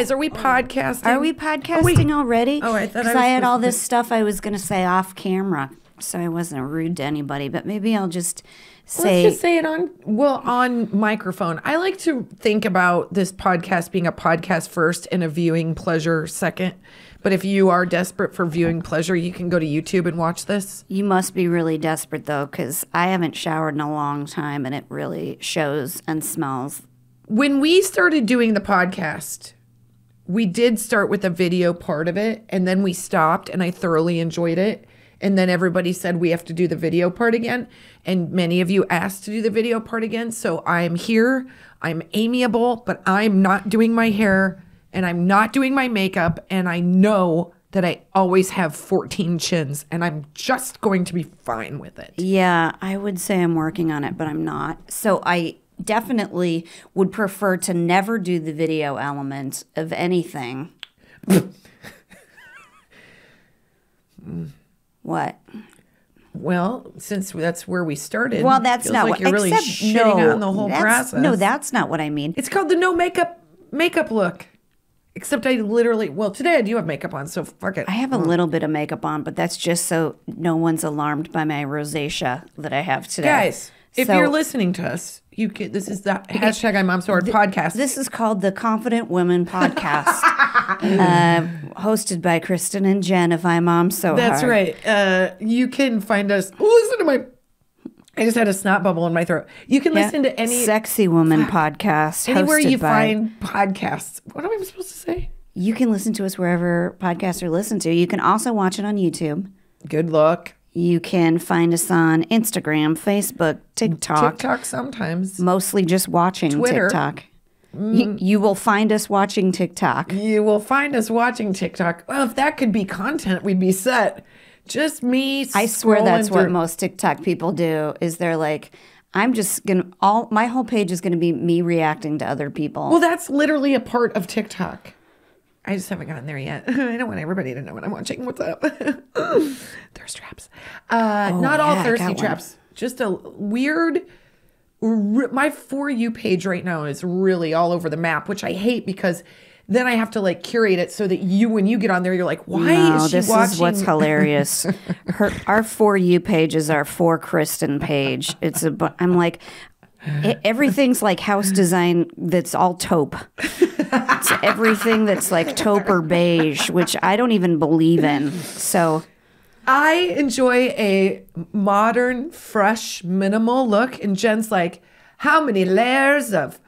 guys, are we podcasting? Are we podcasting already? Oh, I thought I I, had all this stuff I was going to say off camera, so I wasn't rude to anybody. But maybe I'll just say. Let's just say it on well on microphone. I like to think about this podcast being a podcast first and a viewing pleasure second. But if you are desperate for viewing pleasure, you can go to YouTube and watch this. you must be really desperate though, because I haven't showered in a long time, and it really shows and smells. When we started doing the podcast, we did start with a video part of it and then we stopped and I thoroughly enjoyed it. And then everybody said we have to do the video part again. And many of you asked to do the video part again. So I'm here. I'm amiable, but I'm not doing my hair and I'm not doing my makeup. And I know that I always have 14 chins and I'm just going to be fine with it. Yeah, I would say I'm working on it, but I'm not. So I definitely would prefer to never do the video element of anything. what? Well, since that's where we started. Well, that's feels not like what. you're really shitting no, on the whole that's- process. No, that's not what I mean. It's called the no makeup makeup look. Except I literally well today I do have makeup on, so fuck it. I have a little bit of makeup on, but that's just so no one's alarmed by my rosacea that I have today. Guys, if So- you're listening to us, you can this is the hashtag I Mom So Hard podcast. This is called the Confident Women Podcast, uh, hosted by Kristin and Jen. If I'm mom, so That's hard. right. Uh, you can find us. Oh, listen to my. I just had a snot bubble in my throat. You can Yeah. listen to any sexy woman podcast anywhere you find podcasts. What am I supposed to say? You can listen to us wherever podcasts are listened to. You can also watch it on YouTube. Good luck. You can find us on Instagram, Facebook, TikTok. TikTok sometimes. Mostly just watching Twitter. Mm. TikTok. You, you will find us watching TikTok. You will find us watching TikTok. Well, if that could be content, we'd be set. Just me. I swear that's what most TikTok people do. Is they're like, I'm just gonna all my whole page is gonna be me reacting to other people. Well, that's literally a part of TikTok. I just haven't gotten there yet. I don't want everybody to know what I'm watching. What's up? thirst traps. Uh, not all Oh, yeah, I thirsty got one. traps. Just a weird. My for you page right now is really all over the map, which I hate because then I have to like curate it so that you, when you get on there, you're like, why no, is she this watching? is what's hilarious. Her, our for you page is our for Kristin page. It's a. I'm like, e- everything's like house design that's all taupe. It's everything that's like taupe or beige, which I don't even believe in. So I enjoy a modern, fresh, minimal look. And Jen's like, how many layers of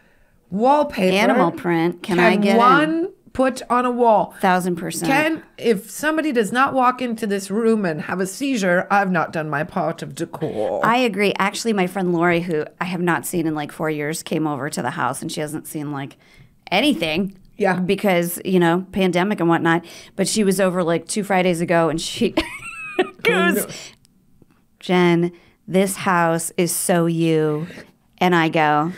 wallpaper? Animal print can I get in? one put on a wall? thousand percent. Can if somebody does not walk into this room and have a seizure, I've not done my part of decor. I agree. Actually, my friend Lori, who I have not seen in like four years, came over to the house and she hasn't seen like anything. Yeah. Because, you know, pandemic and whatnot. But she was over like two Fridays ago and she goes, Jen, this house is so you. And I go,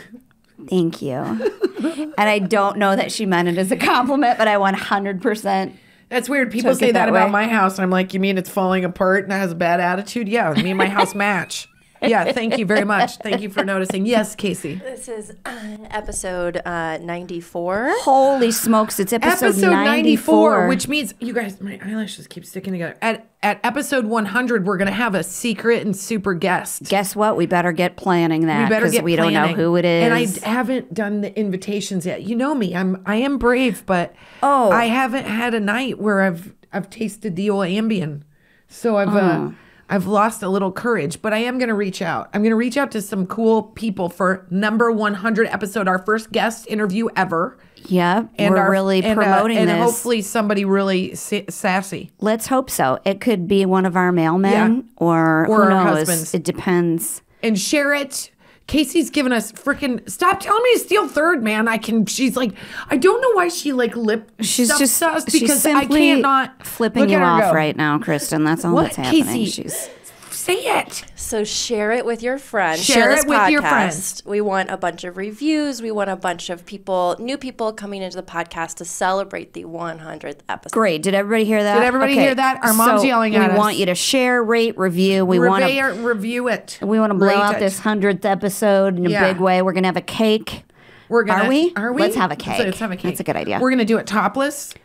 thank you. and I don't know that she meant it as a compliment, but I 100%. That's weird. People say that, that about my house. and I'm like, you mean it's falling apart and it has a bad attitude? Yeah, me and my house match. Yeah, thank you very much. Thank you for noticing. Yes, Casey. This is uh, episode uh, 94. Holy smokes, it's episode, episode 94, 94, which means you guys my eyelashes keep sticking together at at episode 100 we're gonna have a secret and super guest Guess what? We better get planning that we because get we don't know who it is. and i haven't done the invitations yet you know me i'm i am brave but Oh. i haven't had a night where i've i've tasted the old ambien so i've uh Oh. I've lost a little courage, but I am going to reach out. I'm going to reach out to some cool people for number 100 episode, our first guest interview ever. yeah, and we're our- really and, uh, promoting and this. hopefully somebody really sassy. Let's hope so. It could be one of our mailmen Yeah. or, Or who our knows. husbands. It depends. and share it. Casey's given us freaking stop telling me to steal third, man. I can. She's like, I don't know why she like lip. She's just us she's because I simply can't not flipping you at her and off go, right now, Kristin. That's all What, that's happening. Casey? She's Say it. So share it with your friends. Share this it with your friends. We want a bunch of reviews. We want a bunch of people, new people coming into the podcast to celebrate the 100th episode. great. Did everybody hear that? Did everybody hear that? Our mom's So yelling at We us. We want you to share, rate, review. We want to review it. we want to blow out it. this hundredth episode in a big way. We're gonna have a cake. We're gonna. Are we? Are we? Let's have a So cake. Let's have a cake. That's a good idea. We're gonna do it topless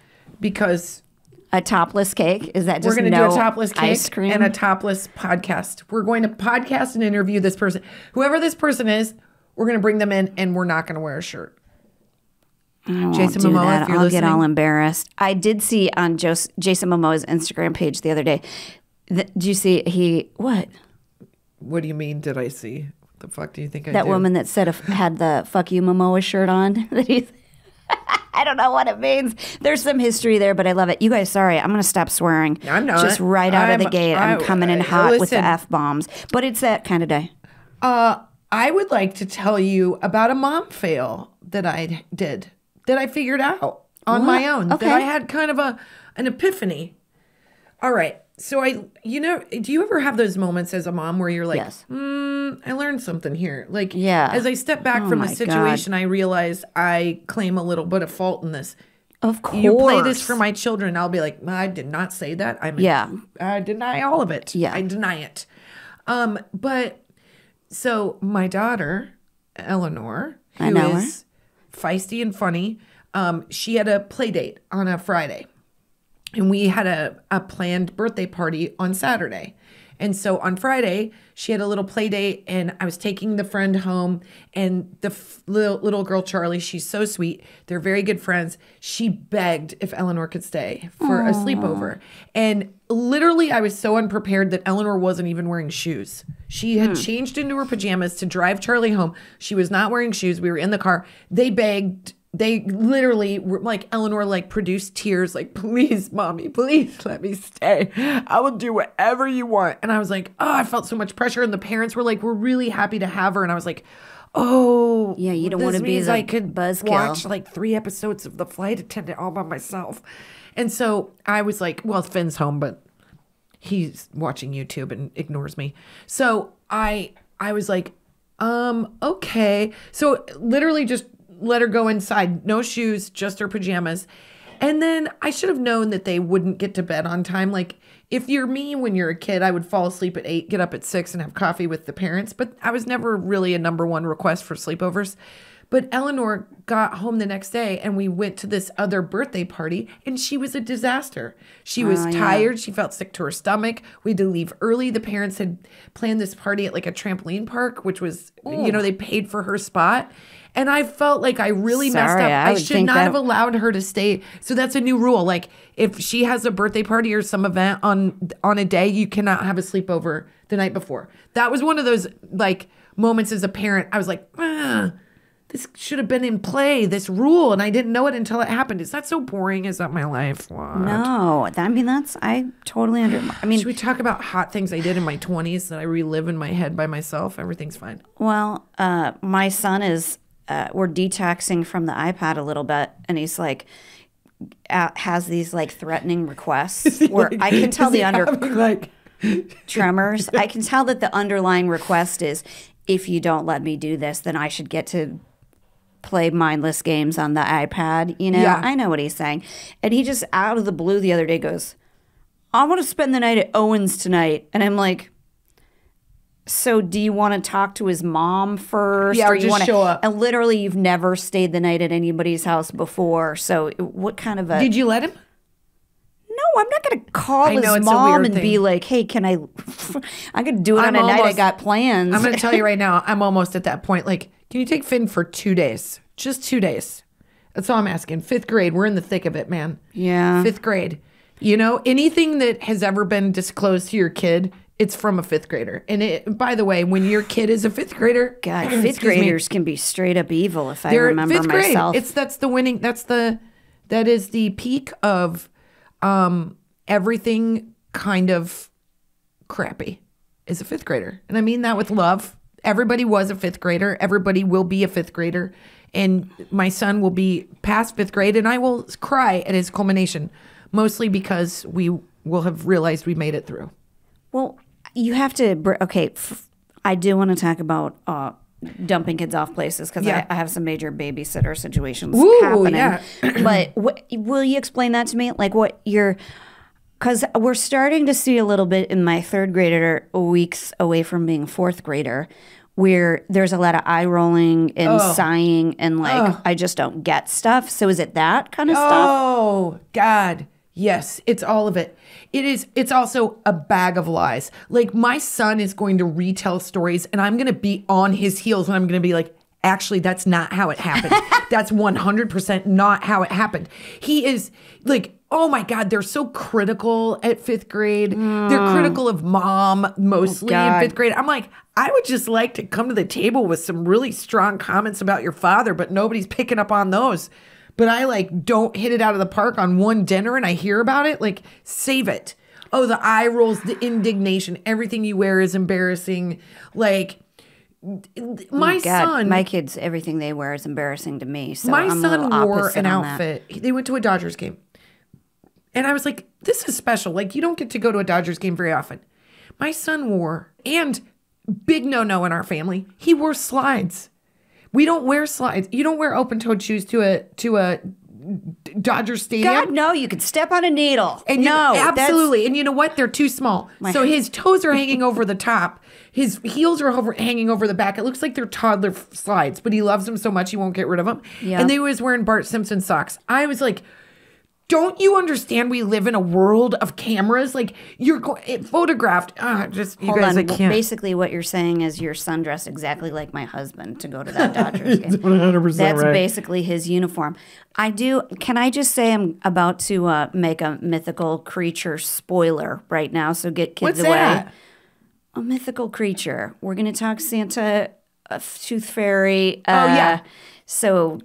because A topless cake? Is that just we're gonna no do a topless cake ice cream? and a topless podcast. We're going to podcast and interview this person, whoever this person is. We're gonna bring them in, and we're not gonna wear a shirt. I won't Jason do Momoa, that. if you're I'll get all embarrassed. I did see on Jos- Jason Momoa's Instagram page the other day. th- did you see he what What do you mean? Did I see? What the fuck do you think I that did? woman that said had the "fuck you Momoa" shirt on? That he's. I don't know what it means. There's some history there, but I love it. You guys, sorry, I'm going to stop swearing. I'm not. Just right out of the gate. I'm coming in I- hot with the f bombs. But it's that kind of day. Uh, I would like to tell you about a mom fail that I did that I figured out on my own. Okay. That I had kind of a an epiphany. All right. So I, you know, do you ever have those moments as a mom where you're like, Yes. mm, I learned something here. Like, Yeah. As I step back Oh from the my God. situation, I realize I claim a little bit of fault in this. Of course. You play this for my children, I'll be like, I did not say that. I'm Yeah. I deny all of it. Yeah. I deny it. Um, but so my daughter, Eleanor, who I her. feisty and funny, um, she had a play date on a Friday. And we had a, a planned birthday party on Saturday. And so on Friday, she had a little play date, and I was taking the friend home. And the f- little, little girl, Charlie, she's so sweet. They're very good friends. She begged if Eleanor could stay for a sleepover. And literally, I was so unprepared that Eleanor wasn't even wearing shoes. She had hmm. changed into her pajamas to drive Charlie home. She was not wearing shoes. We were in the car. They begged they literally were like Eleanor like produced tears like please mommy please let me stay I will do whatever you want and I was like oh I felt so much pressure and the parents were like we're really happy to have her and I was like oh Yeah, you don't wanna be means the I could buzzkill. watch like three episodes of the flight attendant all by myself and so I was like well Finn's home but he's watching YouTube and ignores me. So I I was like, um, okay. So literally just let her go inside, no shoes, just her pajamas. And then I should have known that they wouldn't get to bed on time. Like if you're me when you're a kid, I would fall asleep at eight, get up at six, and have coffee with the parents. But I was never really a number one request for sleepovers. But Eleanor got home the next day and we went to this other birthday party and she was a disaster. She was Oh, yeah. tired. She felt sick to her stomach. We had to leave early. The parents had planned this party at like a trampoline park, which was, you know, they paid for her spot. And I felt like I really messed up. I I, should not that- have allowed her to stay. So that's a new rule. Like if she has a birthday party or some event on on a day, you cannot have a sleepover the night before. That was one of those like moments as a parent. I was like, ah, this should have been in play, this rule, and I didn't know it until it happened. Is that so boring? Is that my life? What? No, I mean that's I totally under. I mean, Should we talk about hot things I did in my 20s that I relive in my head by myself? Everything's fine. Well, uh, my son is. Uh, we're detoxing from the iPad a little bit, and he's like, uh, has these like threatening requests where I can tell the under like tremors. I can tell that the underlying request is, if you don't let me do this, then I should get to play mindless games on the iPad. You know, Yeah. I know what he's saying, and he just out of the blue the other day goes, "I want to spend the night at Owens tonight," and I'm like. So do you want to talk to his mom first, Yeah, or you just wanna, show up? And literally, you've never stayed the night at anybody's house before. So what kind of a? Did you let him? no, I'm not going to call I his know, it's a mom and be like, "Hey, can I?" I'm going to do it I'm on a night I got plans. I'm going to tell you right now, I'm almost at that point. Like, can you take Finn for two days? Just two days. That's all I'm asking. Fifth grade. We're in the thick of it, man. yeah. Fifth grade. You know, anything that has ever been disclosed to your kid, it's from a fifth grader. And it, by the way, when your kid is a fifth grader, God, fifth me, graders can be straight up evil if I remember fifth grade. myself. It's that's the winning. That's the that is the peak of um everything kind of crappy is a fifth grader, and I mean that with love. Everybody was a fifth grader. Everybody will be a fifth grader, and my son will be past fifth grade, and I will cry at his culmination, mostly because we will have realized we made it through. well, you have to. br- Okay, f- I do want to talk about uh, dumping kids off places because Yeah. I, I have some major babysitter situations Ooh, happening. yeah. but what, will you explain that to me? Like what you're. Because we're starting to see a little bit in my third grader, weeks away from being fourth grader, where there's a lot of eye rolling and Oh. sighing and like I just don't get stuff. So is it that kind of stuff? Oh God. Yes, it's all of it. It is it's also a bag of lies. Like my son is going to retell stories and I'm going to be on his heels and I'm going to be like actually that's not how it happened. that's 100% not how it happened. He is like Oh my God, they're so critical at fifth grade. They're hmm. critical of mom mostly in fifth grade. I'm like, I would just like to come to the table with some really strong comments about your father, but nobody's picking up on those. But I like don't hit it out of the park on one dinner and I hear about it, like save it. Oh, the eye rolls, the indignation, everything you wear is embarrassing. Like my God, son, my kids, everything they wear is embarrassing to me. So my I'm son wore an on that. outfit. They went to a Dodgers game. And I was like, this is special. Like, you don't get to go to a Dodgers game very often. My son wore, and big no no in our family, he wore slides. We don't wear slides. You don't wear open toed shoes to a to a Dodger stadium. God, no, you could step on a needle. And you- no, that's- absolutely. And you know what? They're too small. so his toes are hanging over the top. His heels are over, hanging over the back. It looks like they're toddler slides, but he loves them so much he won't get rid of them. Yeah. And they was wearing Bart Simpson socks. I was like, don't you understand we live in a world of cameras? Like you're it photographed. Uh, just Hold guys, on. Basically, what you're saying is your son dressed exactly like my husband to go to that Dodgers game. 100% That's right. basically his uniform. I do. Can I just say I'm about to uh, make a mythical creature spoiler right now? So get kids What's away. that? A mythical creature. We're gonna talk Santa, uh, Tooth Fairy. Uh, Oh, yeah. So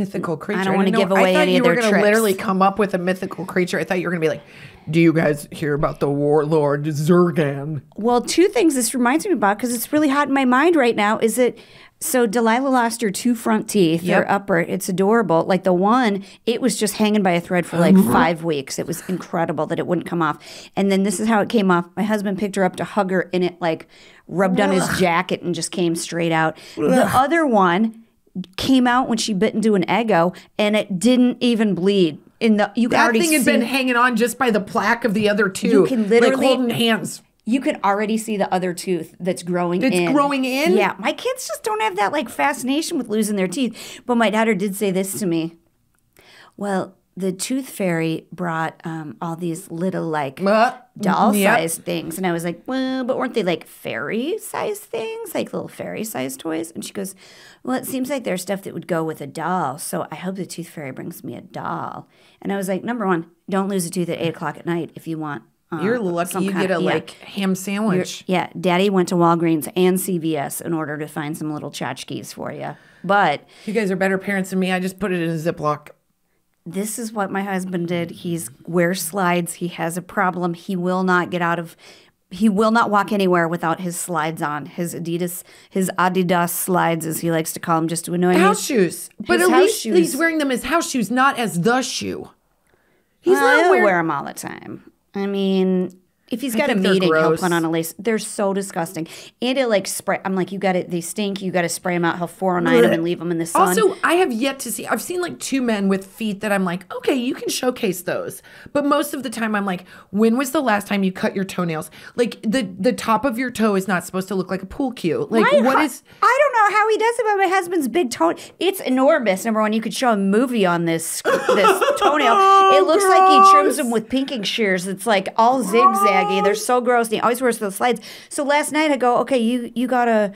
mythical creature. I don't wanna give away I thought any you of were their gonna tricks. literally come up with a mythical creature. I thought you were gonna be like, "Do you guys hear about the warlord Zurgan?" Well, two things this reminds me about because it's really hot in my mind right now is it so Delilah lost her two front teeth, Yep. her upper. It's adorable. Like the one, it was just hanging by a thread for like Uh-huh. five weeks. It was incredible that it wouldn't come off. And then this is how it came off. My husband picked her up to hug her, and it like rubbed on his jacket and just came straight out. The other one came out when she bit into an Eggo, and it didn't even bleed. In the you That already thing had been hanging on just by the plaque of the other two. You can literally- like holding hands. you can already see the other tooth that's growing It's in. growing in? Yeah. My kids just don't have that like fascination with losing their teeth. But my daughter did say this to me. Well, the tooth fairy brought um, all these little like Uh, doll yep. sized things. And I was like, well, but weren't they like fairy sized things? Like little fairy sized toys? And she goes, well, it seems like there's stuff that would go with a doll. So I hope the tooth fairy brings me a doll. And I was like, number one, don't lose a tooth at eight o'clock at night if you want. uh, You're lucky you get a yeah. like ham sandwich. Yeah, Daddy went to Walgreens and CVS in order to find some little tchotchkes for you. But You guys are better parents than me. I just put it in a Ziploc. This is what my husband did. He's wears slides. He has a problem. He will not get out of. He will not walk anywhere without his slides on. His Adidas, his Adidas slides, as he likes to call them, just to annoy me. House shoes. But His at least shoes. he's wearing them as house shoes, not as the shoe. He's I not don't wearing wear them all the time. I mean, if he's got a meeting, he'll put on a lace. They're so disgusting. And it like spray. I'm like, you got it. They stink. You got to spray them out. He'll 409 them and leave them in the sun. Also, I have yet to see. I've seen like two men with feet that I'm like, okay, you can showcase those. But most of the time, I'm like, when was the last time you cut your toenails? Like the the top of your toe is not supposed to look like a pool cue. Like My what is? I don't know how he does it, but my husband's big toe. It's enormous. Number one, you could show a movie on this this toenail. it looks like he trims them with pinking shears. It's like all zigzaggy. They're so gross. And he always wears those slides. So last night I go, okay, you you gotta.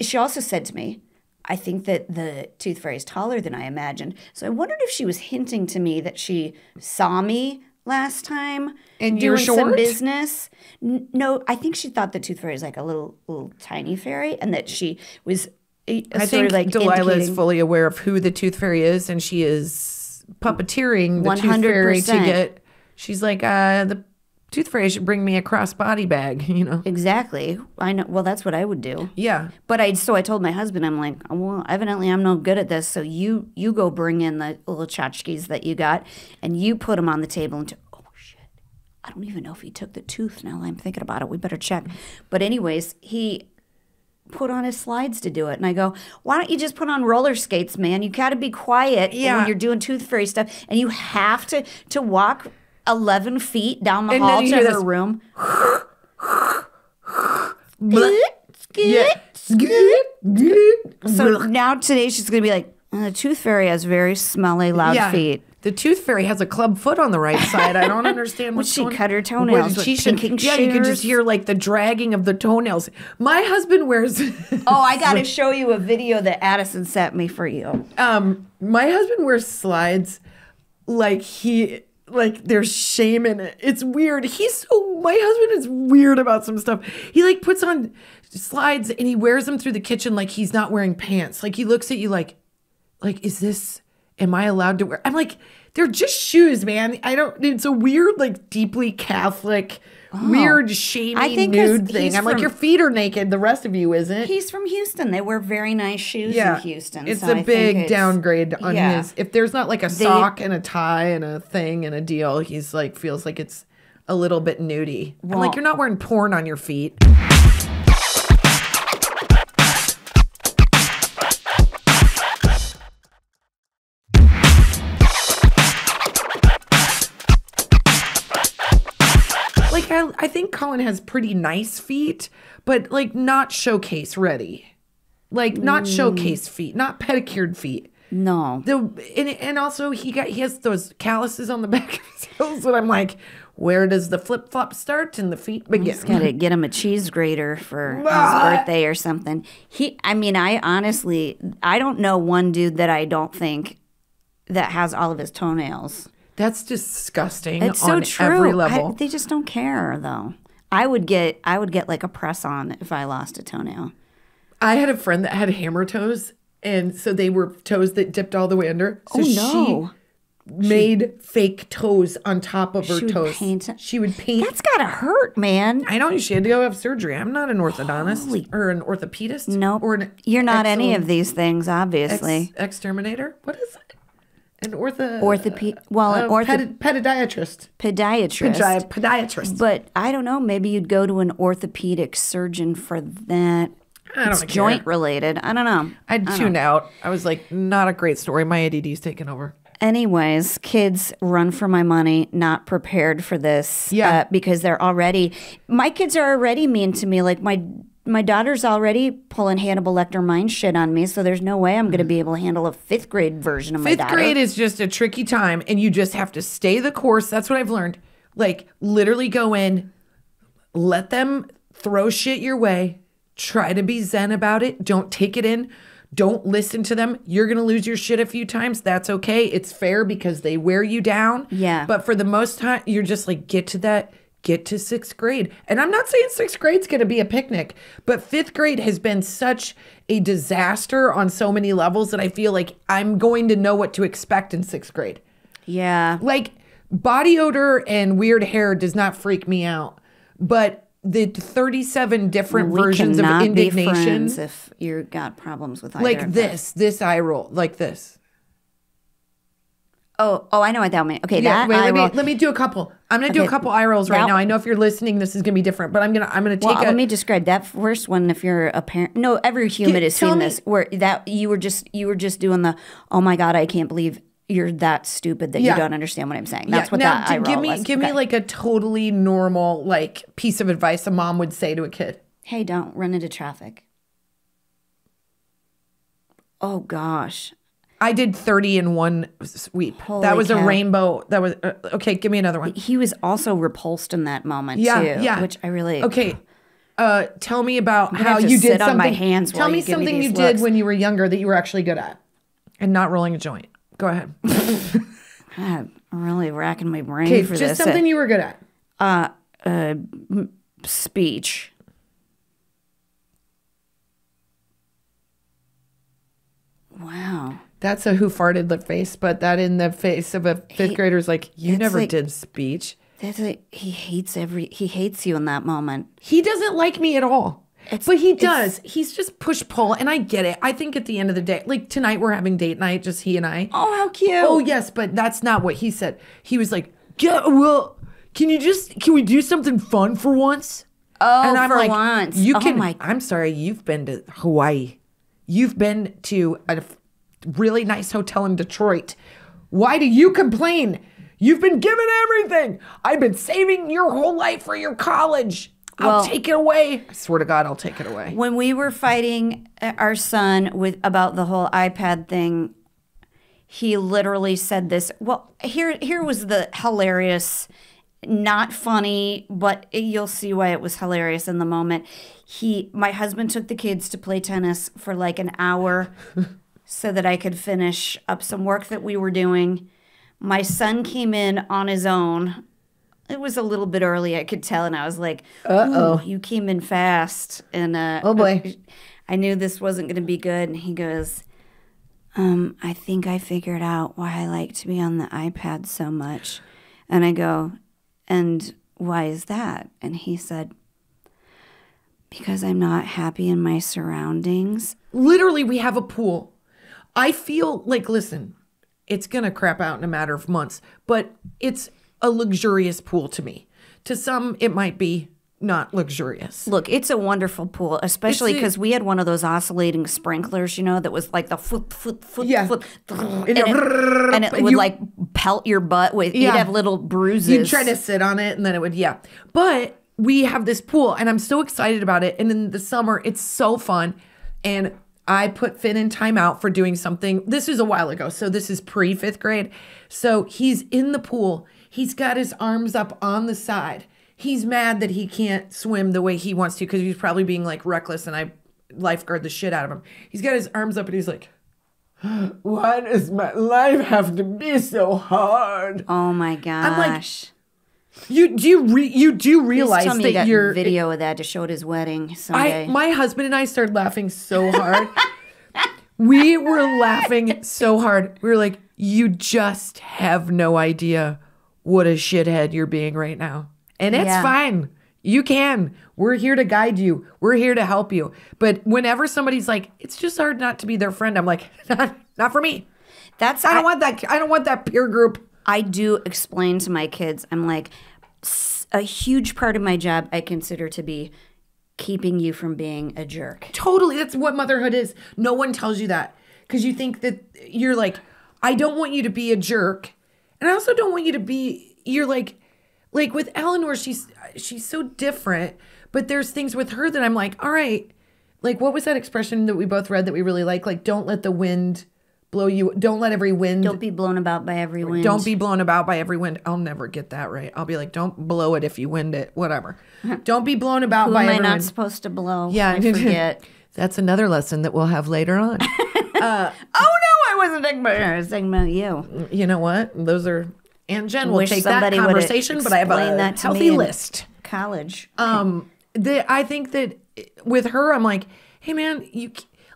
She also said to me. I think that the tooth fairy is taller than I imagined. So I wondered if she was hinting to me that she saw me last time And doing some business. N- no, I think she thought the tooth fairy is like a little little tiny fairy, and that she was. uh, I think like Delilah is fully aware of who the tooth fairy is, and she is puppeteering the tooth fairy to get. She's like, uh, the tooth fairy should bring me a crossbody bag. You know? Exactly. I know. Well, that's what I would do. Yeah. But I so I told my husband, I'm like, oh, well, evidently I'm no good at this. So you you go bring in the little tchotchkes that you got, and you put them on the table. And t- oh shit, I don't even know if he took the tooth. Now I'm thinking about it, we better check. But anyways, he put on his slides to do it, and I go, why don't you just put on roller skates, man? You got to be quiet Yeah. when you're doing tooth fairy stuff, and you have to to walk. 11 feet down the And hall to her this- room. So now today she's gonna be like, "Uh, the tooth fairy has very smelly, loud feet. The tooth fairy has a club foot on the right side. I don't understand what's she going cut her toenails with she should- pinking Yeah, you can just hear like the dragging of the toenails. My husband wears Oh, I gotta show you a video that Addison sent me for you. um my husband wears slides like he like there's shame in it. It's weird. He's so my husband is weird about some stuff. He like puts on slides and he wears them through the kitchen like he's not wearing pants. Like he looks at you like like is this am I allowed to wear? I'm like they're just shoes, man. I don't it's a weird like deeply Catholic Oh. weird shamey I think nude thing. he's I'm like your feet are naked, the rest of you isn't. He's from Houston. They wear very nice shoes yeah, in Houston. It's so a I big it's- downgrade on yeah. his. If there's not like a sock and a tie and a thing and a deal, he's like feels like it's a little bit nudie. I'm like you're not wearing porn on your feet. I, think Colin has pretty nice feet, but like not showcase ready. Like not Mm. showcase feet, not pedicured feet. No. The and, and also he got he has those calluses on the back of his heels, and I'm like, where does the flip flop start and the feet begin? He's gotta get him a cheese grater for his birthday or something. He, I mean, I honestly, I don't know one dude that I don't think that has all of his toenails. That's disgusting. It's so on true. Every I- they just don't care though. I would get, I would get like a press on if I lost a toenail. I had a friend that had hammer toes, and so they were toes that dipped all the way under. So Oh, no. she made fake toes on top of her She would toes. paint? She would paint. That's gotta hurt, man. I know she had to go have surgery. I'm not an orthodontist Holy- or an orthopedist. Nope. Or an You're not any of these things, obviously. ex- exterminator. What is it? An ortho well, an uh, ortho pedi- pediatrist. podiatrist. Pedi- podiatrist. But I don't know. Maybe you'd go to an orthopedic surgeon for that. I don't it's joint related. I don't know. I tuned out. I was like, not a great story. My ADD's taken over. Anyways, kids run for my money, not prepared for this. Yeah. uh, because they're already, my kids are already mean to me. Like my, my daughter's already pulling Hannibal Lecter mind shit on me. So there's no way I'm going to be mm-hmm. able to handle a fifth grade version of my Fifth daughter. grade is just a tricky time, and you just have to stay the course. That's what I've learned. Like, literally go in, let them throw shit your way, try to be zen about it. Don't take it in. Don't listen to them. You're going to lose your shit a few times. That's okay. It's fair because they wear you down. Yeah. But for the most time, you're just like, get to that, get to sixth grade. And I'm not saying sixth grade's going to be a picnic, but fifth grade has been such a disaster on so many levels that I feel like I'm going to know what to expect in sixth grade. yeah. Like body odor and weird hair does not freak me out, but the 37 different We versions of indignation, if you've got problems with like this, this eye roll, like this. Oh, oh, I know what that means. Okay, Yeah, that wait, let me will- let me do a couple. I'm gonna do a couple eye rolls right that- now. I know if you're listening, this is gonna be different, but I'm gonna I'm gonna take Well, a. let me describe that first one. If you're a parent, no, every human Can- has seen me- this. Where that you were just you were just doing the oh my god, I can't believe you're that stupid that Yeah. you don't understand what I'm saying. That's Yeah, what now, that eye give roll me was. give me Okay. like a totally normal like piece of advice a mom would say to a kid. hey, don't run into traffic. Oh gosh, I did 30 in one sweep. that Holy was a rainbow. That was uh, okay. Give me another one. he was also repulsed in that moment Yeah, too. yeah. which I really Okay. Uh, tell me about how you did sit on something. my hands tell me me something these you looks. did when you were younger that you were actually good at, and not rolling a joint. Go ahead. I'm really racking my brain Okay, for just this. something you were good at. uh, uh, speech. Wow. That's a who farted the face, but that in the face of a fifth He- grader's like, you never like- did speech. That's like he hates every he hates you in that moment. He doesn't like me at all. It's- but he does. He's just push pull, and I get it. I think at the end of the day, like tonight we're having date night, just he and I. Oh, how cute. Oh yes, but that's not what he said. He was like, "Yeah, well, can you just can we do something fun for once?" Oh, and I'm for like, once. "You Oh can." my- I'm sorry, you've been to Hawaii. You've been to a really nice hotel in Detroit. Why do you complain? You've been given everything. I've been saving your whole life for your college. I'll Well- take it away. I swear to God, I'll take it away. when we were fighting uh, our son with about the whole iPad thing, he literally said this. Well, here here was the hilarious, not funny, but you'll see why it was hilarious in the moment. He, my husband, took the kids to play tennis for like an hour, so that I could finish up some work that we were doing. My son came in on his own. It was a little bit early, I could tell, and I was like, "Uh oh, you came in fast." And uh, Oh, boy. I knew this wasn't going to be good. And he goes, um, I think I figured out why I like to be on the iPad so much. And I go, and why is that? And he said, because I'm not happy in my surroundings. Literally, we have a pool. I feel like, listen, it's going to crap out in a matter of months, but it's a luxurious pool to me. To some, it might be not luxurious. Look, it's a wonderful pool, especially because we had one of those oscillating sprinklers, you know, that was like the foot, foot, foot, Yeah. foot, And and it, it- and it and would you- like pelt your butt with. Yeah. You'd have little bruises. You'd try to sit on it and then it would, yeah. But we have this pool and I'm so excited about it. And in the summer, it's so fun. And I put Finn in timeout for doing something. This is a while ago. So this is pre fifth grade. So he's in the pool. He's got his arms up on the side. He's mad that he can't swim the way he wants to because he's probably being like reckless and I lifeguard the shit out of him. He's got his arms up and he's like, why does my life have to be so hard? Oh my gosh. like, You do you re, you do Please realize tell me that you got you're video of that to show at his wedding someday. I my husband and I started laughing so hard. we were laughing so hard. We were like, you just have no idea what a shithead you're being right now. And it's Yeah. fine. You can. We're here to guide you. We're here to help you. But whenever somebody's like, it's just hard not to be their friend, I'm like, not, not for me. That's I don't I, want that. I don't want that peer group. I do explain to my kids. I'm like, "S- a huge part of my job I consider to be keeping you from being a jerk. Totally. That's what motherhood is. No one tells you that because you think that you're like, I don't want you to be a jerk. And I also don't want you to be, you're like, like with Eleanor, she's, she's so different, but there's things with her that I'm like, all right, like what was that expression that we both read that we really like? Like, don't let the wind blow you, don't let every wind, Don't be blown about by every wind. don't be blown about by every wind. I'll never get that right. I'll be like, don't blow it if you wind it, whatever. Don't be blown about Who by am I every not wind. supposed to blow? Yeah, I forget. That's another lesson that we'll have later on. oh no, I wasn't talking about. I was talking about you. you know what? Those are and Jen will take that conversation, but I have a that healthy list. College. Um, the I think that with her, I'm like, hey man, you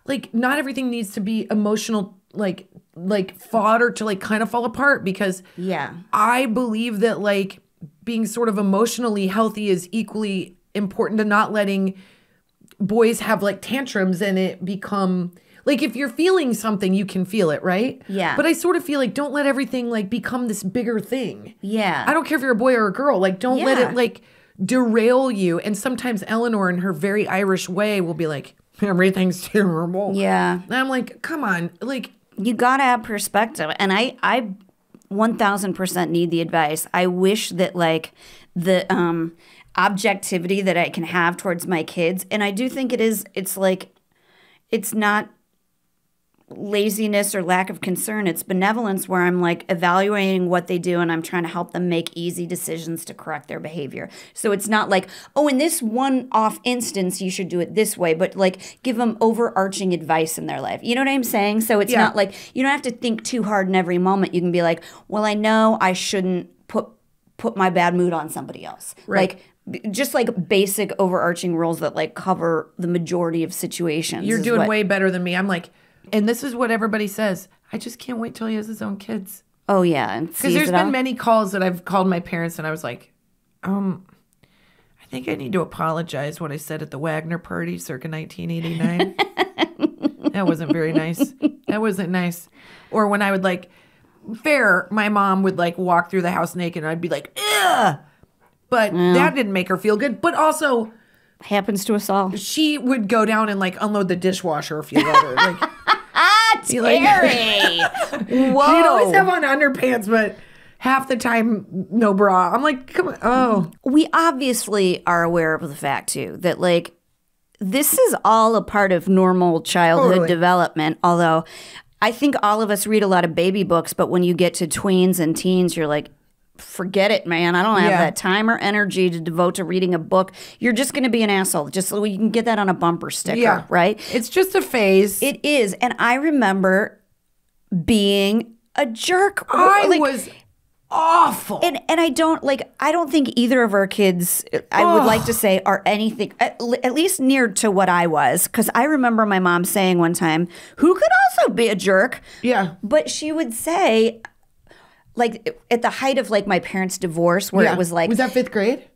like not everything needs to be emotional, like like fodder to like kind of fall apart because Yeah. I believe that like being sort of emotionally healthy is equally important to not letting boys have like tantrums and it become like if you're feeling something you can feel it right Yeah. but i sort of feel like don't let everything like become this bigger thing Yeah. i don't care if you're a boy or a girl like don't let it like derail you and sometimes eleanor in her very irish way will be like everything's terrible Yeah. and i'm like come on like you gotta have perspective. And i i 1000% need the advice. I wish that like the um objectivity that i can have towards my kids and i do think it is it's like it's not laziness or lack of concern. It's benevolence where i'm like evaluating what they do and i'm trying to help them make easy decisions to correct their behavior. So it's not like oh in this one off instance you should do it this way but like give them overarching advice in their life. You know what i'm saying? So it's Yeah. not like you don't have to think too hard in every moment. You can be like well i know i shouldn't put put my bad mood on somebody else. Right. like just like basic overarching rules that like cover the majority of situations you're doing what- way better than me. I'm like and this is what everybody says i just can't wait till he has his own kids Oh yeah, and Because there's been all. many calls that I've called my parents and I was like, um, I think I need to apologize what I said at the Wagner party circa 1989. that wasn't very nice. That wasn't nice. Or when I would like, fair, my mom would like walk through the house naked and I'd be like, ugh. But that didn't make her feel good. But also, happens to us all. she would go down and like unload the dishwasher if you let her. Like, Like- Terry. Whoa. She'd always have on underpants, but half the time no bra. I'm like, come on. Oh, we obviously are aware of the fact too that like this is all a part of normal childhood Totally. development although i think all of us read a lot of baby books but when you get to tweens and teens you're like forget it man i don't have Yeah. that time or energy to devote to reading a book you're just going to be an asshole just so you can get that on a bumper sticker yeah. right It's just a phase. it is and i remember being a jerk I Like, was awful. and and I don't like I don't think either of our kids I would like to say are anything at, at least near to what I was cuz I remember my mom saying one time who could also be a jerk yeah. but she would say like at the height of like my parents divorce where yeah. it was like was that fifth grade?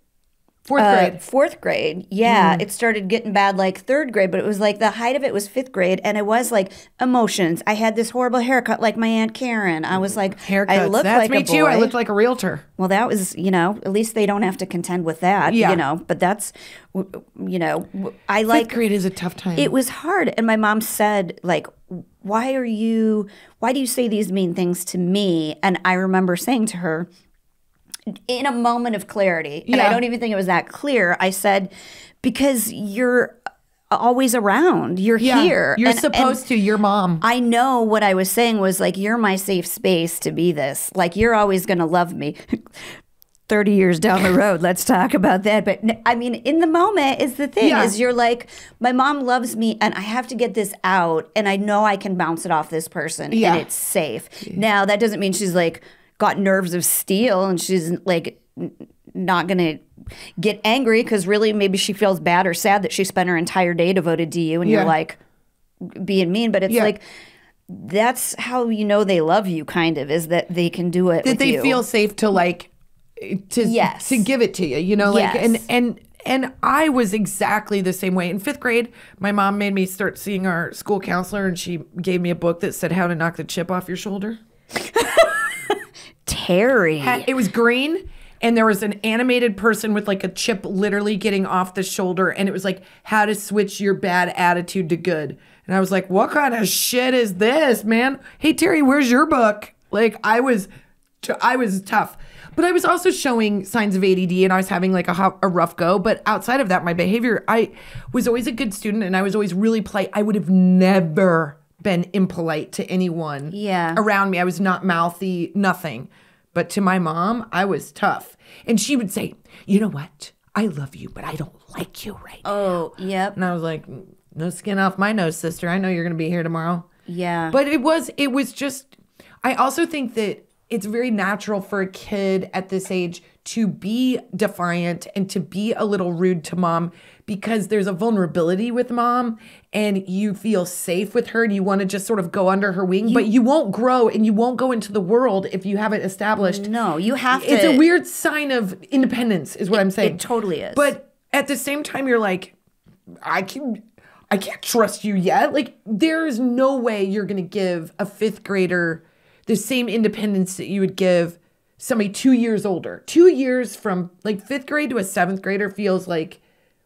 Fourth uh, grade. fourth grade. Yeah, it started getting bad like third grade, but it was like the height of it was fifth grade, and it was like emotions. I had this horrible haircut like my aunt Karen. I was like, Haircuts. I looked That's like me a too. I looked like a realtor. Well, that was, you know, at least they don't have to contend with that, Yeah. you know, but that's, you know, I Fifth like, grade is a tough time. it was hard. And my mom said, like, why are you, why do you say these mean things to me? And I remember saying to her, in a moment of clarity, and I don't even think it was that clear, I said, because you're always around, you're yeah. here. You're And- and- supposed to. Your mom. I know what I was saying was like, you're my safe space to be this. Like, you're always going to love me. 30 years down the road, let's talk about that. But i mean, in the moment is the thing Yeah. is you're like, my mom loves me and I have to get this out and I know I can bounce it off this person Yeah. and it's safe. Now, that doesn't mean she's like got nerves of steel and she's like not going to get angry because really maybe she feels bad or sad that she spent her entire day devoted to you and Yeah. you're like being mean. But it's Yeah. like, that's how you know they love you kind of is that they can do it that they you. feel safe to like to Yes. to give it to you? You know, like Yes. and and and I was exactly the same way. In fifth grade, my mom made me start seeing our school counselor, and she gave me a book that said how to knock the chip off your shoulder. Terry. it was green and there was an animated person with like a chip literally getting off the shoulder and it was like how to switch your bad attitude to good and i was like what kind of shit is this man hey terry where's your book like i was t- i was tough but i was also showing signs of add and i was having like a, a rough go but outside of that my behavior i was always a good student and i was always really polite i would have never been impolite to anyone Yeah. around me. I was not mouthy, nothing. But to my mom, I was tough. And she would say, You know what? I love you, but I don't like you right now. oh, yep. And I was like, No skin off my nose, sister. I know you're going to be here tomorrow. Yeah. But it was, it was just, I also think that it's very natural for a kid at this age to be defiant and to be a little rude to mom because there's a vulnerability with mom and you feel safe with her and you want to just sort of go under her wing, but you won't grow and you won't go into the world if you haven't established. no, you have to. It's a weird sign of independence, is what I'm saying. it totally is. But at the same time, you're like, I can, I can't trust you yet. Like, there's no way you're gonna give a fifth grader the same independence that you would give somebody two years older. Two years from like fifth grade to a seventh grader feels like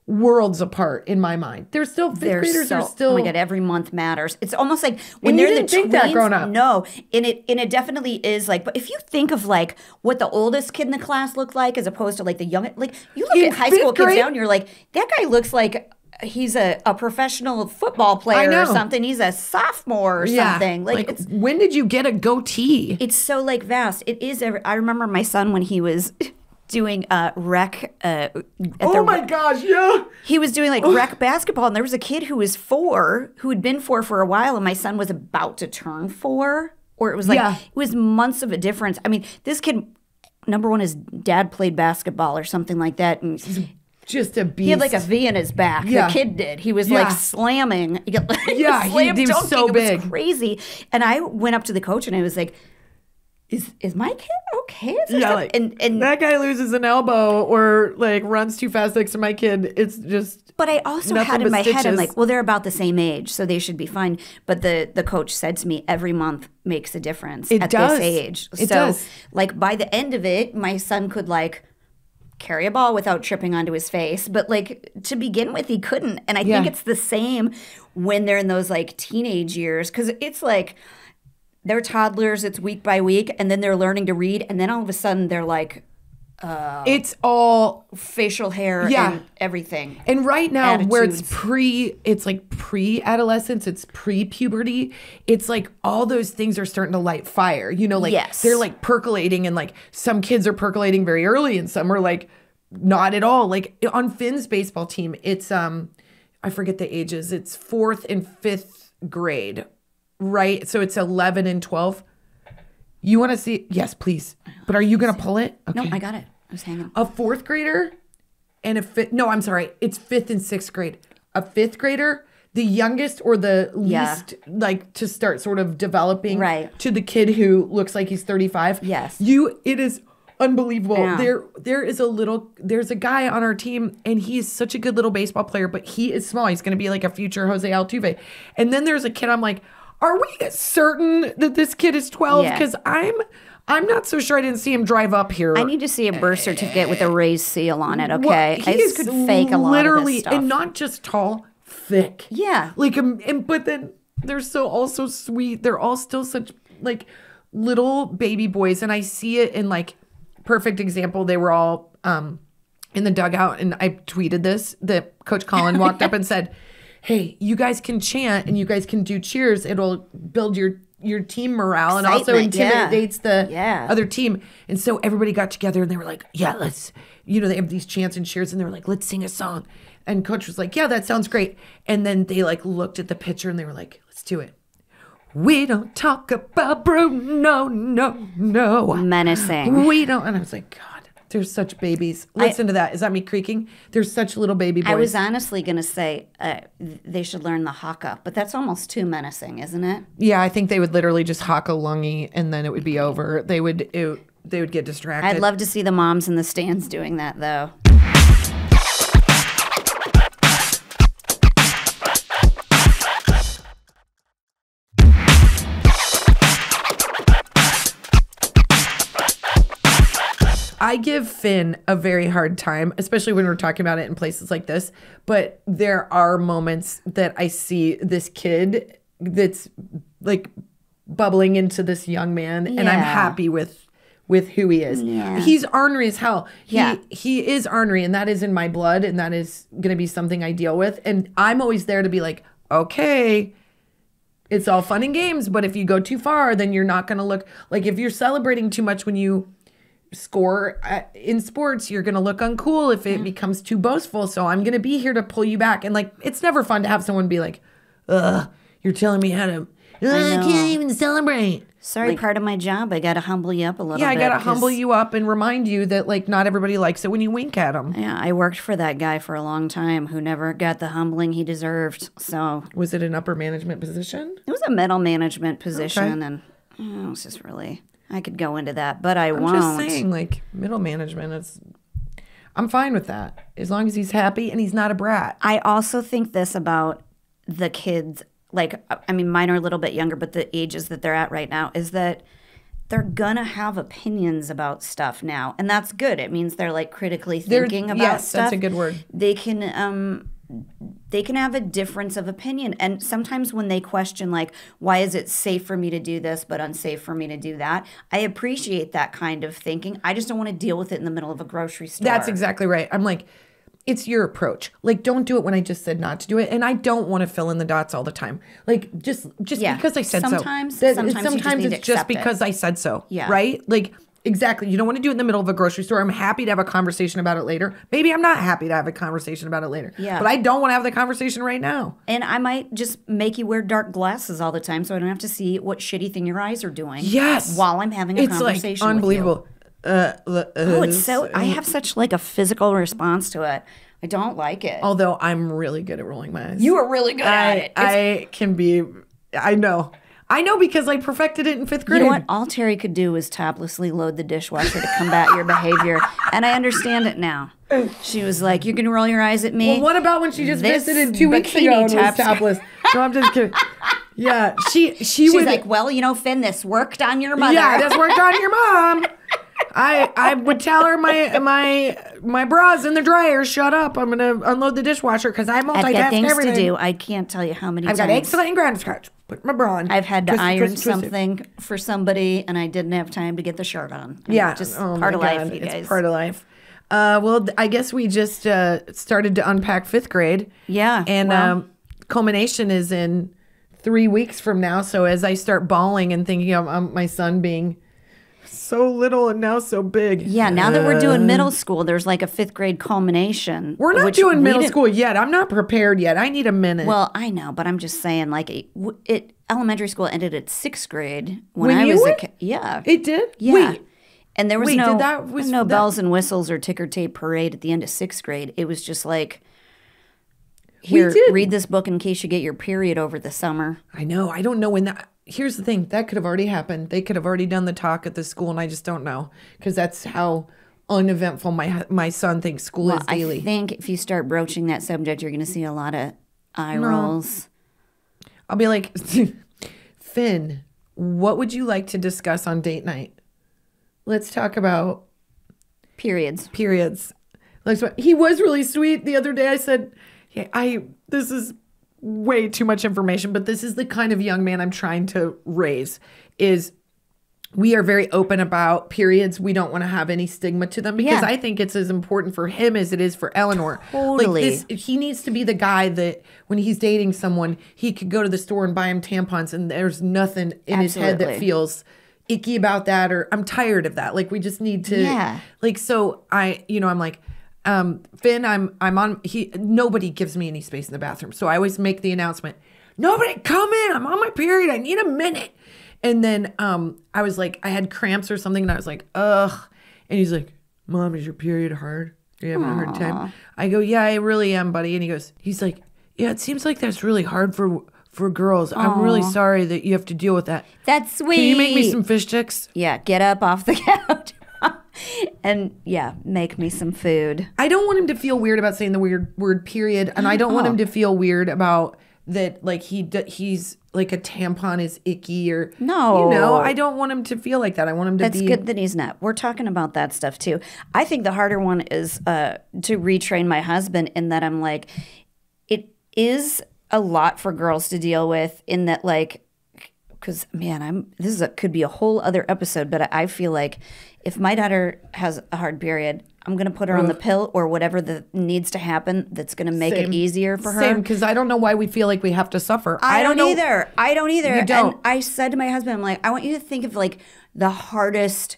worlds apart in my mind. They're still fifth They're graders so, are still. oh my god every month matters it's almost like when they're the think that tweens- growing up. no and it and it definitely is like but if you think of like what the oldest kid in the class looked like as opposed to like the young like you look In at high school kids grade? now and you're like that guy looks like he's a, a professional football player or something he's a sophomore or yeah. something like, Like, it's when did you get a goatee? it's so like vast it is i remember my son when he was doing uh rec uh oh my gosh, yeah. he was doing like rec basketball, and there was a kid who was four who had been four for a while, and my son was about to turn four, or it was like Yeah. it was months of a difference. I mean, this kid, number one, his dad played basketball or something like that, and Just a beast. he had like a V in his back. Yeah. The kid did. He was Yeah. like slamming. He got- Yeah, he- slam he was so It big. crazy. And I went up to the coach and I was like, "Is is my kid okay?" Is Yeah, like, and and that guy loses an elbow or like runs too fast next to my kid. It's just But I also had in my head, I'm like, well, they're about the same age, so they should be fine. But the the coach said to me, every month makes a difference It at does. this age. It so, does. like by the end of it, my son could like carry a ball without tripping onto his face. But like to begin with, he couldn't. And I Yeah. think it's the same when they're in those like teenage years because it's like they're toddlers. It's week by week, and then they're learning to read, and then all of a sudden they're like It's all facial hair Yeah. and everything. And right now, where it's pre, it's like pre-adolescence, it's pre-puberty. It's like all those things are starting to light fire. You know, like Yes. they're like percolating, and like some kids are percolating very early, and some are like not at all. Like on Finn's baseball team, it's um, I forget the ages. It's fourth and fifth grade, right? So it's eleven and twelve. You want to see? Yes, please. But are you gonna pull it? No, I got it. Was hanging. a fourth grader and a fifth no i'm sorry it's fifth and sixth grade a fifth grader the youngest or the Yeah. least like to start sort of developing Right. to the kid who looks like he's 35 Yes. you it is unbelievable Yeah. there there is a little there's a guy on our team and he's such a good little baseball player but he is small he's going to be like a future jose altuve and then there's a kid i'm like are we certain that this kid is 12 Yeah. because i'm i'm not so sure i didn't see him drive up here I need to see a birth certificate with a raised seal on it. well, Okay, he I is could fake a lot literally, of stuff. and not just tall, thick. Yeah. like um, and but then they're so also sweet. They're all still such like little baby boys, and I see it in like perfect example. They were all um in the dugout, and I tweeted this that Coach Colin walked up and said, "Hey, you guys can chant and you guys can do cheers. It'll build your." Your team morale and also Excitement, yeah. intimidates the Yeah. other team. And so everybody got together and they were like, yeah, let's, you know, they have these chants and cheers and they were like, let's sing a song. And coach was like, yeah, that sounds great. And then they like looked at the picture and they were like, let's do it. We don't talk about Bruno, no, no. No. Menacing. We don't. And I was like, God, they're such babies. Listen to that. Is that me creaking? They're such little baby boys. I was honestly going to say uh, they should learn the haka, but that's almost too menacing, isn't it? yeah, I think they would literally just haka a lungy and then it would be over. They would, it, they would get distracted. I'd love to see the moms in the stands doing that, though. I give Finn a very hard time, especially when we're talking about it in places like this. But there are moments that I see this kid that's like bubbling into this young man, and I'm happy with with who he is. Yeah. He's ornery as hell. He, Yeah. he is ornery, and that is in my blood, and that is going to be something I deal with. And I'm always there to be like, okay, it's all fun and games, but if you go too far, then you're not going to look like if you're celebrating too much when you score uh, in sports, you're going to look uncool if it mm-hmm. becomes too boastful. So I'm going to be here to pull you back. And like, it's never fun to have someone be like, ugh, you're telling me how to, "Ugh, I, know. can't even celebrate. Sorry, part of my job. I got to humble you up a little Yeah, I got to humble you up and remind you that like not everybody likes it when you wink at them. Yeah, I worked for that guy for a long time who never got the humbling he deserved. So Was it an upper management position? it was a middle management position, and oh, it was just really. I could go into that, but I I'm won't. just saying, like middle management is. I'm fine with that as long as he's happy and he's not a brat. I also think this about the kids. Like, I mean, mine are a little bit younger, but the ages that they're at right now is that they're gonna have opinions about stuff now, and that's good. It means they're like critically They're- thinking about yes, stuff. that's a good word. They can um, they can have a difference of opinion, and sometimes when they question like, why is it safe for me to do this but unsafe for me to do that? I appreciate that kind of thinking. I just don't want to deal with it in the middle of a grocery store. That's exactly right. I'm like, it's your approach. Like, don't do it when I just said not to do it, and I don't want to fill in the dots all the time. Like, just just Yeah. because I said Sometimes- so. That- sometimes just sometimes to it's just accept it. because I said so. Yeah. Right. Like. Exactly. You don't want to do it in the middle of a grocery store. I'm happy to have a conversation about it later. Maybe I'm not happy to have a conversation about it later. Yeah. But I don't want to have the conversation right now. And I might just make you wear dark glasses all the time so I don't have to see what shitty thing your eyes are doing. Yes. While I'm having a It's like conversation. with you. unbelievable. Uh, uh, Oh, it's so I have such like a physical response to it. I don't like it. Although I'm really good at rolling my eyes. you are really good at I, it. It's- I can be. I know. I know because I perfected it in fifth grade. you know what? All Terry could do was toplessly load the dishwasher to combat your behavior, and I understand it now. She was like, "You're gonna roll your eyes at me." Well, what about when she just This visited two weeks ago and was top- topless? no, I'm just kidding. Yeah, she she She's would like, "Well, you know, Finn, this worked on your mother." Yeah, this worked on your mom. I I would tell her my my my bras in the dryer. Shut up! I'm gonna unload the dishwasher because I multitask I've got things everything. to do. I can't tell you how many I've got times. excellent ground scratch. Put my bra on. I've had to Twist iron twist it, twist it. something for somebody, and I didn't have time to get the shirt on. I mean, Yeah, just oh part of life, you it's part of life. Uh, well, I guess we just uh, started to unpack fifth grade. Yeah, and well- um, culmination is in three weeks from now. So as I start bawling and thinking of um, my son being so little and now so big, yeah, now that we're doing uh, middle school, there's like a fifth grade culmination. we're not doing middle school yet. I'm not prepared yet. I need a minute. Well, I know, but I'm just saying, like it, it elementary school ended at sixth grade when, When I was went? a kid. Yeah, it did. yeah. Wait, and there was wait, no that- was no that- bells and whistles or ticker tape parade at the end of sixth grade. It was just like, here, read this book in case you get your period over the summer. I know. I don't know when that. Here's the thing. That could have already happened. They could have already done the talk at the school, and I just don't know because that's how uneventful my my son thinks school is I think if you start broaching that subject, you're going to see a lot of eye rolls. I'll be like, Finn, what would you like to discuss on date night? Let's talk about Periods. periods. He was really sweet the other day. I said, "Yeah, I. This is way too much information, but this is the kind of young man I'm trying to raise. Is we are very open about periods. We don't want to have any stigma to them because Yeah. I think it's as important for him as it is for Eleanor. Totally. Like this, he needs to be the guy that when he's dating someone, he could go to the store and buy him tampons, and there's nothing in his head that feels icky about that or I'm tired of that. Like we just need to Yeah. like so I you know I'm like um Finn I'm I'm on he nobody gives me any space in the bathroom. So I always make the announcement, "Nobody come in. I'm on my period. I need a minute." And then um I was like I had cramps or something and I was like, "Ugh." And he's like, "Mom, is your period hard? Are you having a hard time?" I go, "Yeah, I really am, buddy." And he goes, he's like, "Yeah, it seems like that's really hard for for girls. I'm really sorry that you have to deal with that." That's sweet. Can you make me some fish sticks? Yeah, get up off the couch. and yeah, make me some food. I don't want him to feel weird about saying the weird word period, and I don't want him to feel weird about that. Like he he's like a tampon is icky or No. you know. I don't want him to feel like that. I want him to That's be good that he's not. We're talking about that stuff too. I think the harder one is uh, to retrain my husband in that I'm like, it is a lot for girls to deal with in that like, because man, I'm this is a, could be a whole other episode, but I feel like if my daughter has a hard period, I'm gonna put her on the pill or whatever that needs to happen that's gonna make Same. it easier for her. Same, because I don't know why we feel like we have to suffer. I, don't, know either. I don't either. You don't. And I said to my husband, I'm like, I want you to think of like the hardest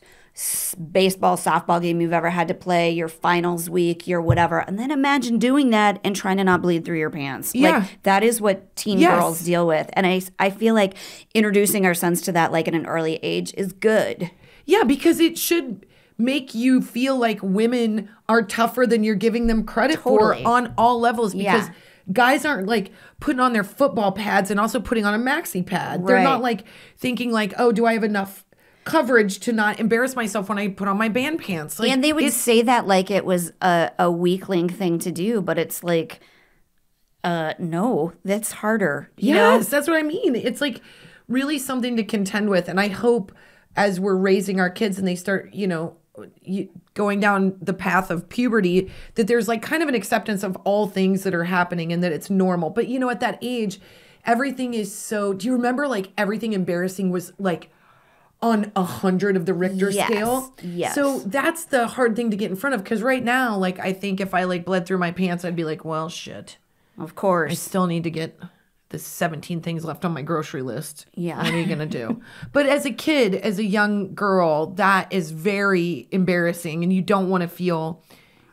baseball, softball game you've ever had to play, your finals week, your whatever. And then imagine doing that and trying to not bleed through your pants. Yeah. Like that is what teen Yes. girls deal with. And I, I feel like introducing our sons to that like at an early age is good. Yeah, because it should make you feel like women are tougher than you're giving them credit Totally. for on all levels because Yeah. guys aren't like putting on their football pads and also putting on a maxi pad. They're not like thinking like, "Oh, do I have enough coverage to not embarrass myself when I put on my band pants?" Like, and they would say that like it was a, a weakling thing to do, but it's like, uh, no, that's harder. You know? Yes, that's what I mean. It's like really something to contend with. And I hope as we're raising our kids and they start, you know, going down the path of puberty, that there's like kind of an acceptance of all things that are happening and that it's normal. But, you know, at that age, everything is so. Do you remember like everything embarrassing was like, on a hundred of the Richter Yes, scale. yes. So that's the hard thing to get in front of because right now, like I think if I like bled through my pants, I'd be like, well, shit. Of course. I still need to get the 17 things left on my grocery list. Yeah. What are you going to do? but as a kid, as a young girl, that is very embarrassing and you don't want to feel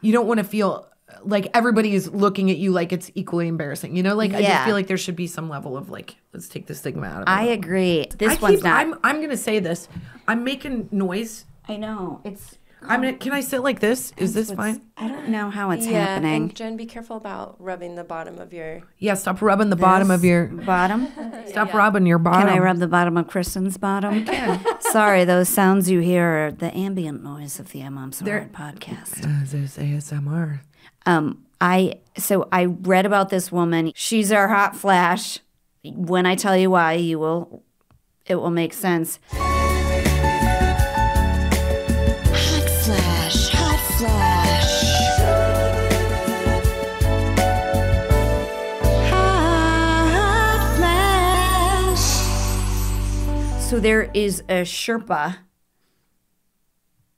you don't want to feel like everybody is looking at you like it's equally embarrassing. You know, like I just feel like there should be some level of like let's take the stigma out of it. I agree. This I one's keep, not. I'm I'm going to say this. I'm making noise. I know. It's. I'm gonna, can I sit like this? Is this fine? I don't know how it's yeah, happening. and Jen, be careful about rubbing the bottom of your. Yeah, stop rubbing the bottom of your bottom. stop rubbing your bottom. Can I rub the bottom of Kristin's bottom? Sorry, those sounds you hear are the ambient noise of the M. Sorry podcast. Uh, There's ASMR. Um, I so I read about this woman. She's our hot flash. When I tell you why, you will. It will make sense. So there is a Sherpa,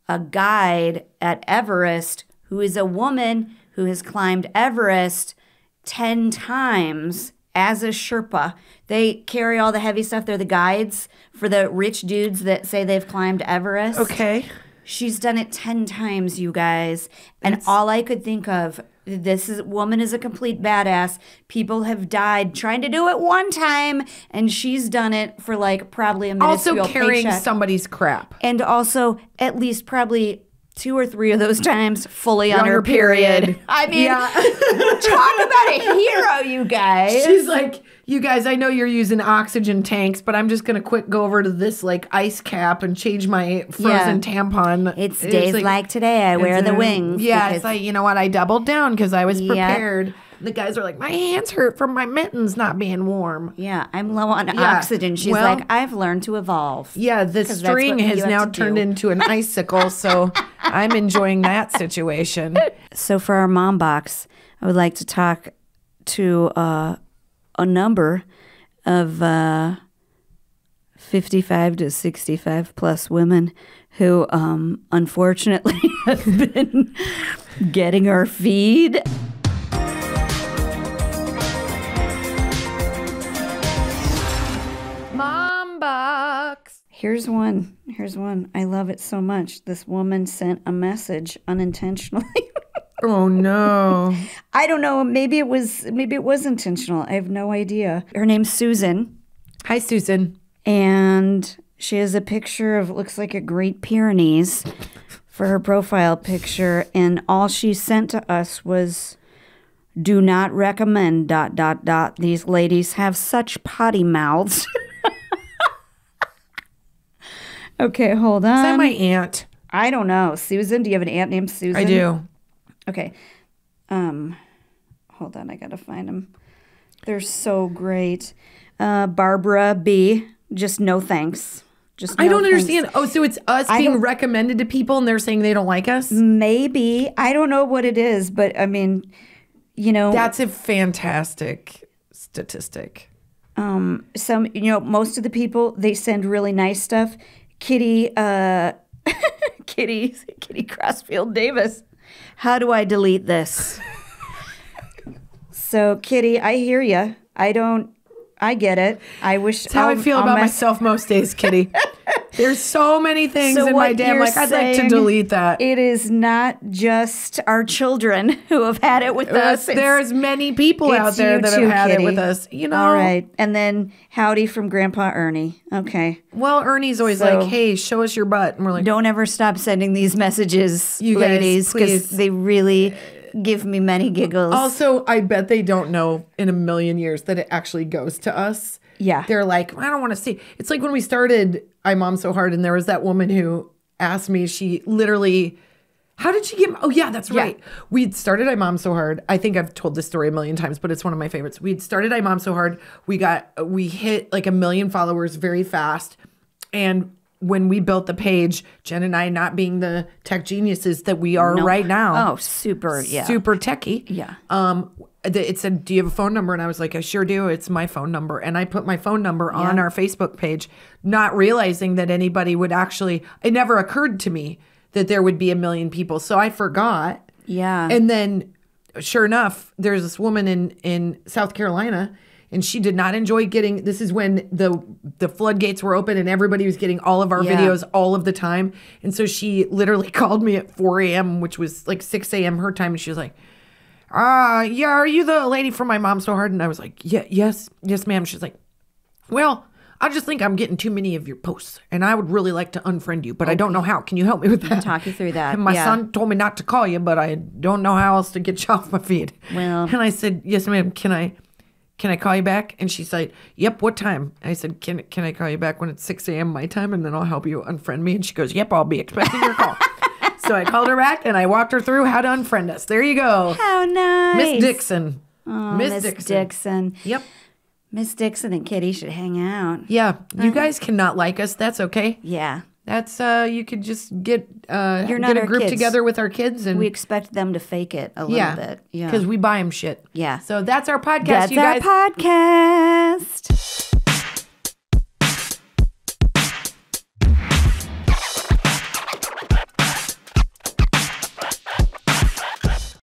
a guide at Everest, who is a woman who has climbed Everest 10 times as a Sherpa. They carry all the heavy stuff. They're the guides for the rich dudes that say they've climbed Everest. Okay. She's done it 10 times, you guys. And all I could think of, this is woman is a complete badass. People have died trying to do it one time, and she's done it for like probably a minuscule Also carrying paycheck. somebody's crap. and also at least probably two or three of those times fully on, On her her period. period. I mean, Yeah. talk about a hero, you guys. She's like, you guys, I know you're using oxygen tanks, but I'm just gonna quick go over to this like ice cap and change my frozen Yeah. tampon. It's days like, today. I wear the wings. Yeah, because- it's like you know what? I doubled down because I was Yeah. prepared. The guys are like, my hands hurt from my mittens not being warm. yeah, I'm low on Yeah. oxygen. She's Well- like, I've learned to evolve. Yeah, the string has now turned do. into an icicle, so I'm enjoying that situation. So for our mom box, I would like to talk to uh, a number of uh, 55 to 65 plus women who um, unfortunately have been getting our feed. Mom box. Here's one. Here's one. I love it so much. This woman sent a message unintentionally. Oh no. I don't know. Maybe it was. Maybe it was intentional. I have no idea. Her name's Susan. Hi, Susan. and she has a picture of looks like a Great Pyrenees for her profile picture, and all she sent to us was, "Do not recommend." Dot dot dot. These ladies have such potty mouths. okay, hold on. Is that my aunt? I don't know, Susan. Do you have an aunt named Susan? I do. Okay. Um, hold on, I gotta find them. They're so great. Uh, Barbara B. Just no thanks. Just I don't thanks. understand. Oh, so it's us I being recommended to people and they're saying they don't like us? Maybe I don't know what it is, but I mean, you know, That's a fantastic statistic. um, some you know, most of the people they send really nice stuff. Kitty, uh, Kitty, Kitty Crossfield Davis. How do I delete this? so, Kitty, I hear you. I don't. I get it. I wish. That's how i I'll- feel I'll about mess- myself most days, Kitty. There's so many things So in my day. I'm like, I'd like to delete that. It is not just our children who have had it with us. It's- There's many people out there that too, have had Kitty. it with us. You know, All right. And then howdy from Grandpa Ernie. Okay. Well, Ernie's always So- like, "Hey, show us your butt," and we're like, Don't ever stop sending these messages, You guys, ladies, because they really give me many giggles. Also, I bet they don't know in a million years that it actually goes to us. Yeah. They're like, I don't want to see. It's like when we started I Mom So Hard, and there was that woman who asked me, she literally, how did she get, oh, yeah, that's right. We'd started I Mom So Hard. I think I've told this story a million times, but it's one of my favorites. We'd started I Mom So Hard. We got, we hit like a million followers very fast. And when we built the page, Jen and I, not being the tech geniuses that we are right now, oh, super. Yeah. super techie. Yeah. Um, it said, "Do you have a phone number?" And I was like, "I sure do. It's my phone number." And I put my phone number on our Facebook page, not realizing that anybody would actually. It never occurred to me that there would be a million people, so I forgot. Yeah. And then, sure enough, there's this woman in in South Carolina. And she did not enjoy getting. This is when the the floodgates were open and everybody was getting all of our Yeah. videos all of the time. And so she literally called me at 4 a.m., which was like 6 a.m. her time, and she was like, uh, yeah, are you the lady from I Mom So Hard? And I was like, yeah, yes, yes, ma'am. She's like, well, I just think I'm getting too many of your posts, and I would really like to unfriend you, but I don't know how. Can you help me with that? talk you through that, And my yeah. son told me not to call you, but I don't know how else to get you off my feed. Well- and I said, yes, ma'am. Can I? Can I call you back? And she's like, Yep, what time? I said, Can can I call you back when it's 6 a.m. my time and then I'll help you unfriend me? And she goes, Yep, I'll be expecting your call. so I called her back and I walked her through how to unfriend us. There you go. How nice. Miss Dixon. Oh, Miss Miss Dixon. Dixon. Yep. Miss Dixon and Kitty should hang out. Yeah. You guys cannot like us. That's okay. Yeah. That's uh you could just get uh You're not get a our group kids. together with our kids and We expect them to fake it a little yeah, bit. Yeah. Because we buy them shit. Yeah. So that's our podcast, That's you our podcast.